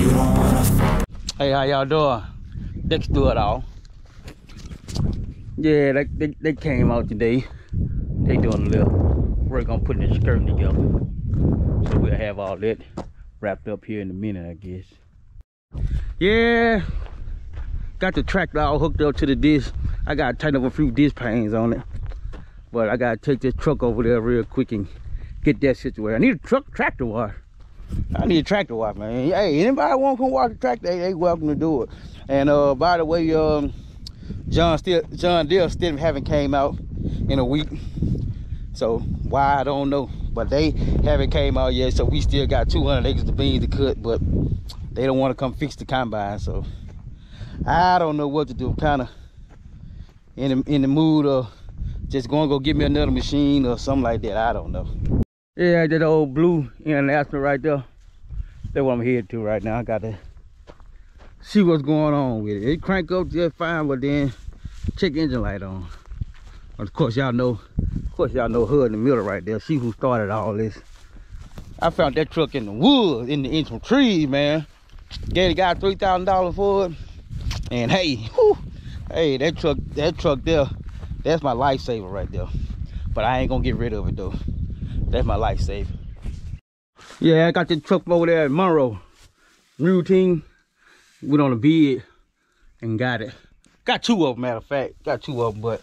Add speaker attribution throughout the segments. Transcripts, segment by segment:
Speaker 1: Hey, how y'all doing? Let's do it all. Yeah, they, they, they came out today. They doing a little work on putting the skirt together. So we'll have all that wrapped up here in a minute, I guess. Yeah, got the tractor all hooked up to the disc. I gotta tighten up a few disc panes on it. But I gotta take this truck over there real quick and get that situated. I need a truck tractor wash. I need a tractor wash, man. Hey, anybody want to come wash the tractor, they, they welcome to do it. And uh, by the way, um, John still John Deere still haven't came out in a week. So why I don't know. But they haven't came out yet. So we still got 200 acres of beans to cut, but they don't want to come fix the combine. So I don't know what to do. Kind of in the, in the mood of just going to go get me another machine or something like that. I don't know. Yeah, that old blue international right there. That's what I'm headed to right now. I got to see what's going on with it. It crank up just fine, but then check engine light on. Of course, y'all know, of course, y'all know her in the middle right there. She who started all this. I found that truck in the woods, in the in some trees, man. Gave the guy three thousand dollars for it, and hey, whew, hey, that truck, that truck there, that's my lifesaver right there. But I ain't gonna get rid of it though. That's my life lifesaver. Yeah, I got this truck over there at Monroe. Routine. Went on a bid and got it. Got two of them, matter of fact. Got two of them, but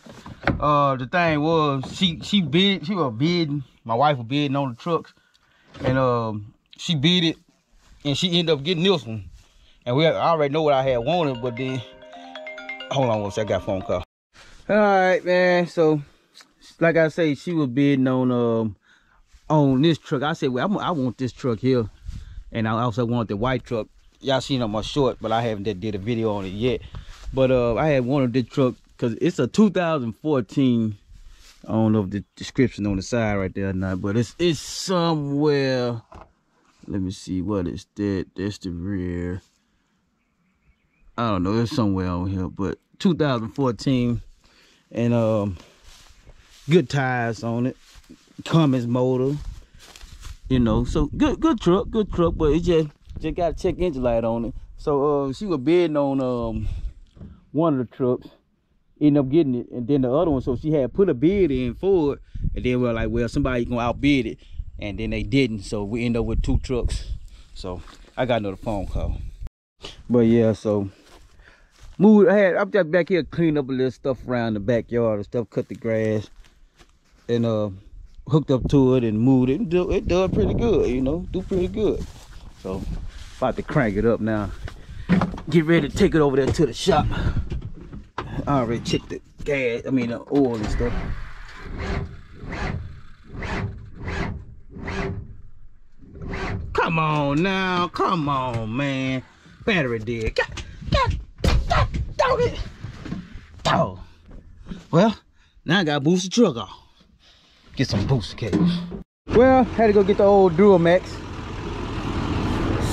Speaker 1: uh the thing was she she bid she was bidding. My wife was bidding on the trucks. And um she bid it and she ended up getting this one. And we I already know what I had wanted, but then hold on one second, I got a phone call. All right, man. So like I say, she was bidding on um on this truck. I said, well, I want this truck here. And I also want the white truck. Y'all seen on my short, but I haven't did a video on it yet. But uh, I had wanted this truck because it's a 2014. I don't know if the description on the side right there or not, but it's it's somewhere. Let me see what is that. That's the rear. I don't know. It's somewhere on here, but 2014, and um, good tires on it. Cummins motor. You know, so good good truck, good truck, but it just just got a check engine light on it. So uh, she was bidding on um one of the trucks, ended up getting it, and then the other one. So she had put a bid in for it, and then we are like, well, somebody gonna outbid it, and then they didn't. So we end up with two trucks. So I got another phone call. But yeah, so moved. I had I'm just back here cleaning up a little stuff around the backyard and stuff, cut the grass, and uh hooked up to it and moved it. Do it does pretty good, you know, do pretty good. So about to crank it up now. Get ready to take it over there to the shop. I already checked the gas, I mean the oil and stuff. Come on now, come on, man. Battery dead. Dog it. Dog. Well, now I gotta boost the truck off get some booster cables. Well, had to go get the old Duramax.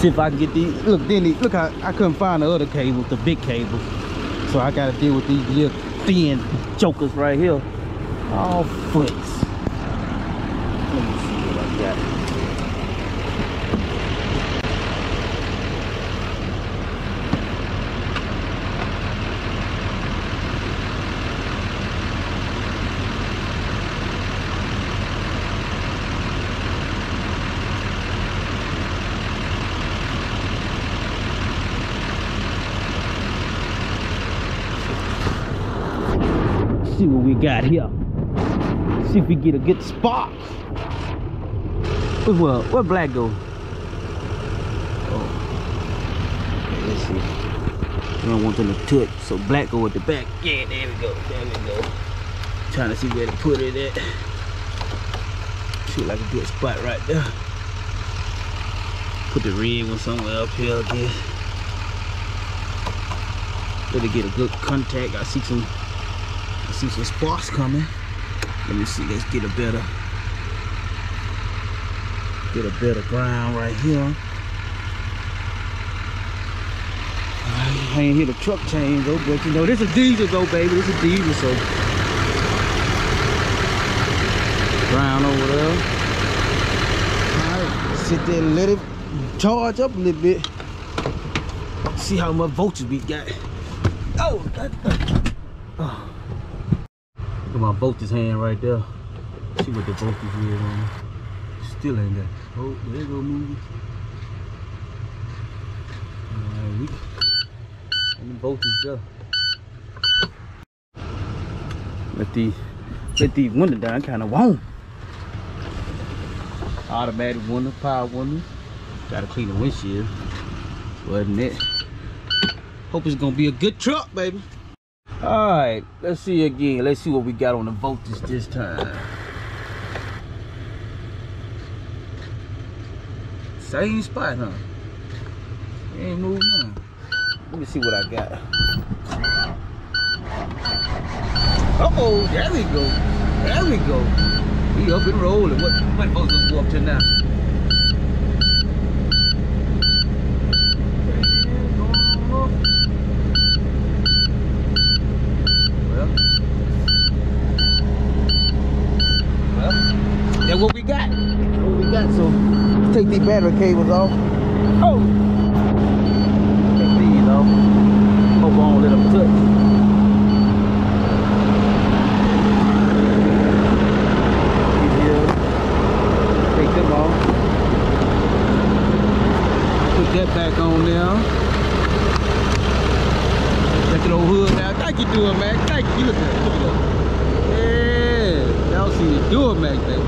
Speaker 1: See if I can get these. Look, then look how I couldn't find the other cable, the big cable. So I gotta deal with these little thin jokers right here. All flicks. Let me see what I got. see what we got here. See if we get a good spot. Where, where, where black go? Oh. Okay, let's see. I don't want them to touch, so black go at the back. Yeah, there we go. There we go. Trying to see where to put it at. See like a good spot right there. Put the red one somewhere up here again. Better get a good contact. I see some I see some sparks coming. Let me see, let's get a better get a better ground right here. I ain't hear the truck chain though, but you know, this is diesel though, baby. This is diesel, so ground over there. Alright, sit there and let it charge up a little bit. See how much voltage we got. Oh, oh. My voltage hand right there. See what the voltage is on. Still ain't got. Oh, there go, movie. And the voltage there. Let the let the window down kinda warm. Automatic window, power window. Gotta clean the windshield. Wasn't it? Hope it's gonna be a good truck, baby. Alright, let's see again. Let's see what we got on the voltage this time. Same spot, huh? Ain't moving none. Let me see what I got. Uh-oh, there we go. There we go. We up and rolling. What what gonna go up to now? Well, well, that's what we got. That's what we got. So let's take these battery cables off. Oh, take these off. Hope I don't let them touch. These here. Take them off. Put that back on there. Check the old hood now. Thank you, doing, man. Thank you. Look at that. Look at that. Yeah. Y'all see you doing, man, baby.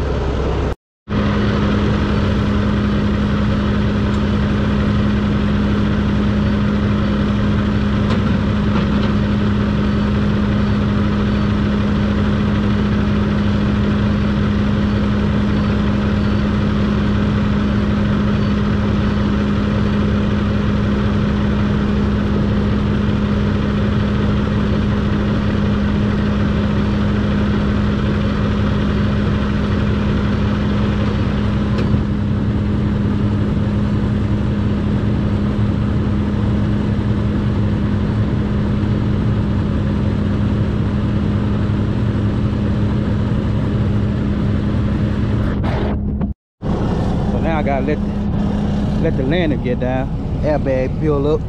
Speaker 1: So now I gotta let the, let the landing get down. Airbag peel up,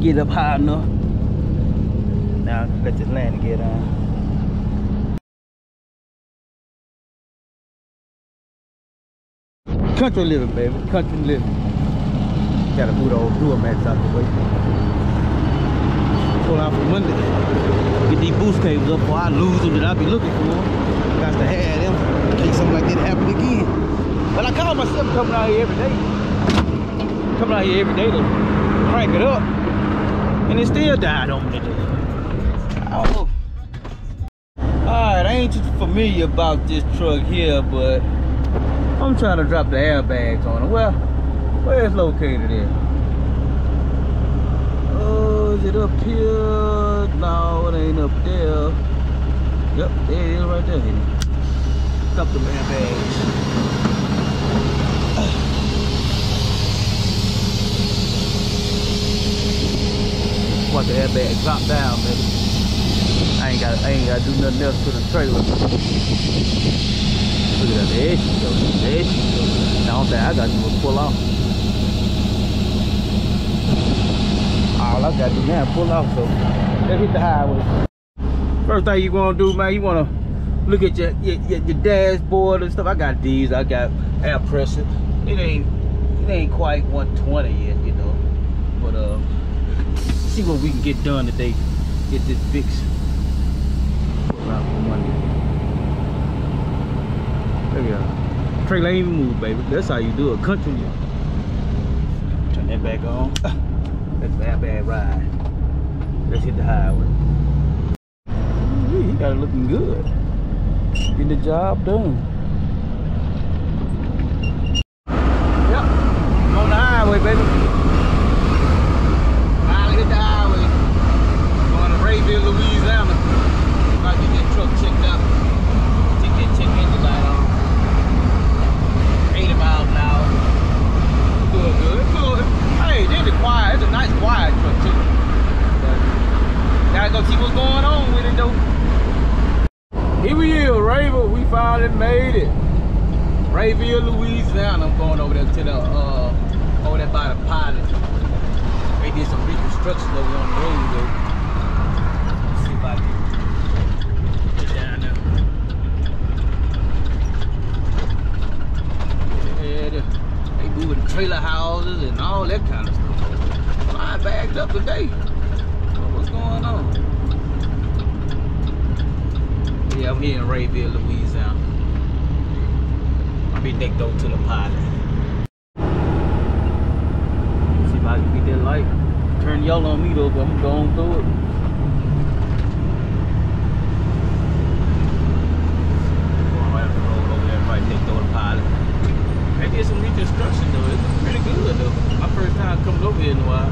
Speaker 1: get up high enough. Now let the landing get down. Country living, baby. Country living. Gotta move the old door mats out the way. Pull out for Monday. Get these boost cables up before I lose them that I be looking for. Got to have them in case something like that happen again. But I call myself coming out here every day. Coming out here every day to crank it up. And it still died on me oh. ah, today. I don't know. Alright, I ain't too familiar about this truck here, but I'm trying to drop the airbags on it. Well, where it's located at? Oh, is it up here? No, it ain't up there. Yep, there it is right there. Drop the airbags. Want the airbag drop down, baby. I ain't got I ain't gotta do nothing else to the trailer. Look at that. There she goes. There she goes. Now I'm saying I gotta do is pull off. All I gotta do now pull off. So let's hit the highway. First thing you wanna do, man, you wanna look at your your, your, your dashboard and stuff. I got these. I got air pressure. It ain't it ain't quite 120 yet, you know. But uh, see what we can get done today. Get this fixed. Put around for There we go. Trailer ain't even move, baby. That's how you do it. Country. Turn that back on. That's a bad, bad ride. Let's hit the highway. Ooh, He got it looking good. Getting the job done. Yep. I'm on the highway. Made it. Rayville, Louisiana. I'm going over there to the uh over there by the pilot. They did some reconstruction over on the road though. Let's see if I can get down there. Yeah, they, moving trailer houses and all that kind of stuff. Flying bagged up today. What's going on? Yeah, I'm here in Rayville, Louisiana. Be door to the pilot. See if I can get that light. Turn yellow on me though, but I'm going through it. They did some reconstruction though. It pretty good though. My first time coming over here in a while.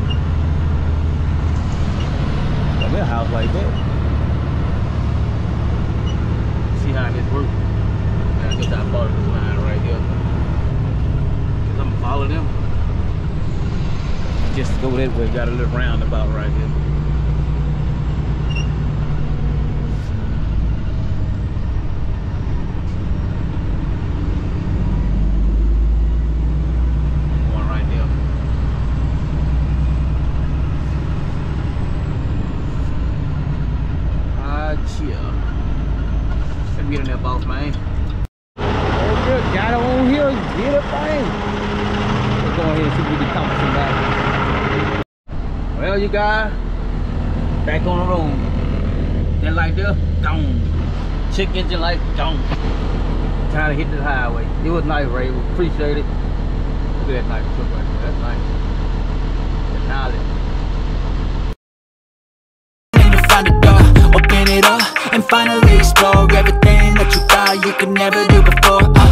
Speaker 1: Got me house like that. See how this works. Guess I follow this line right here. Cause I'm gonna follow them. Just to go that way, got a little roundabout right here. There. Ah. Let me get in that man. Got on here. Get it, man. Let's go ahead and see if we can talk somebody. Well, you guys, back on the road. That light there, gone. Check engine light, gone. Trying to hit the highway. It was nice, Ray. We appreciate it. Look at that nice truck right there. That's nice. Knowledge.
Speaker 2: to open it up and finally explore everything that you thought you could never do before. Uh,